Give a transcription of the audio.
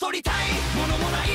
そりたいものもない。